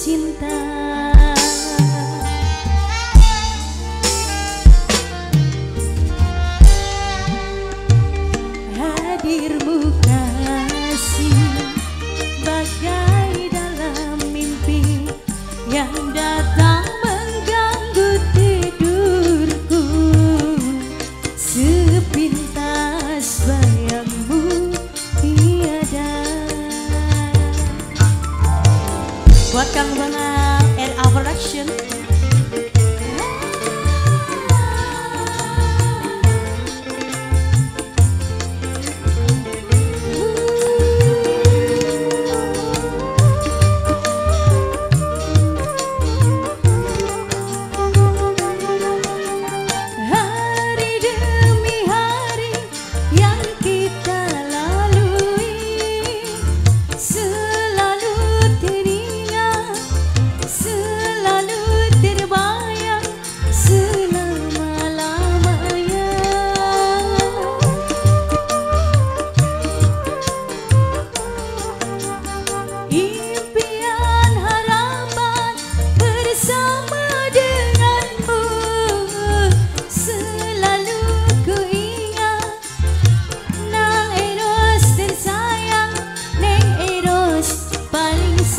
cinta Kang Donald RA Production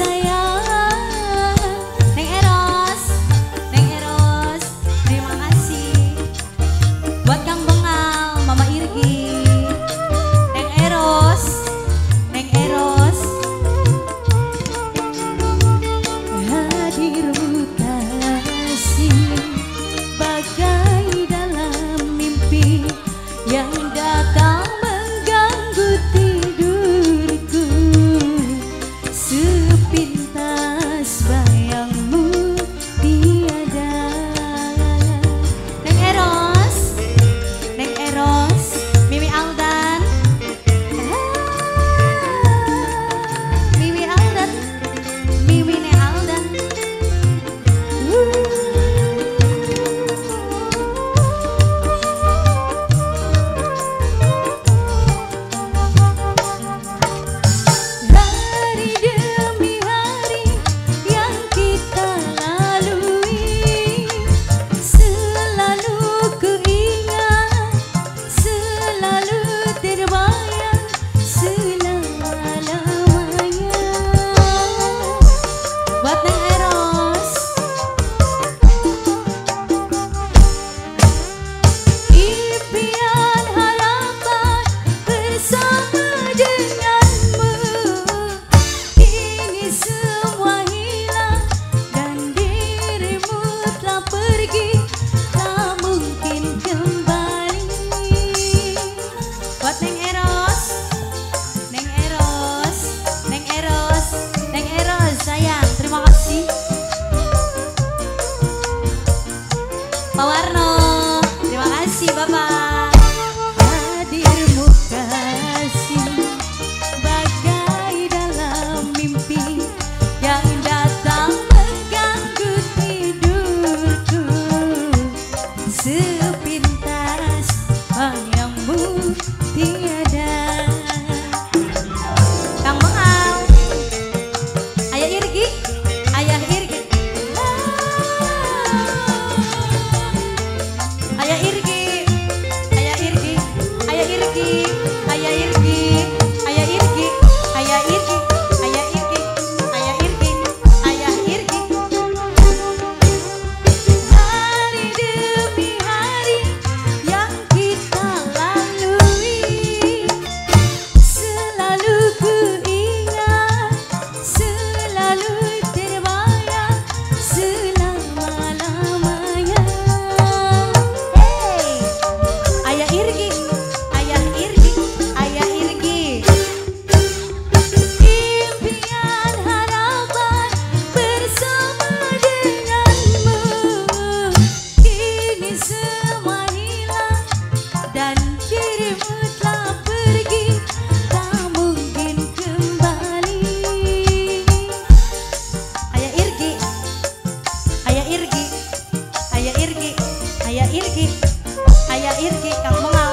saya Bye-bye. Ayah irgi kang mengal.